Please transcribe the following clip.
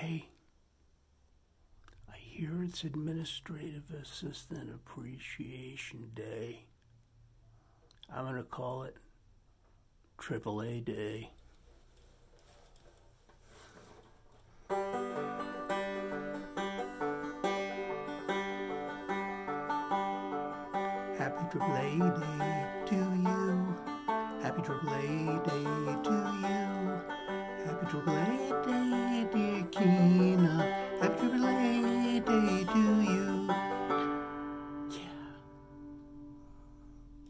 Hey, I hear it's Administrative Assistant Appreciation Day. I'm going to call it AAA Day. Happy AAA Day to you. Happy AAA Day to you. Happy AAA Day,